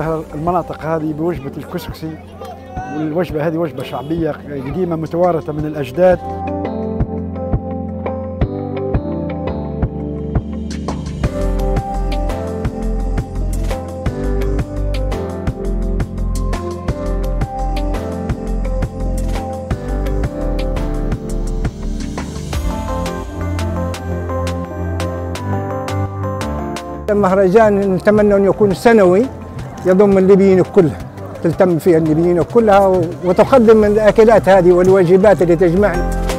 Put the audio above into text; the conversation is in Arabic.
وسهلا المناطق هذه بوجبة الكسكسي والوجبة هذه وجبة شعبية قديمة متوارثة من الأجداد. المهرجان نتمنى أن يكون سنوي. يضم الليبيين كلها تلتم فيها الليبيين كلها وتقدم الأكلات هذه والواجبات اللي تجمعنا.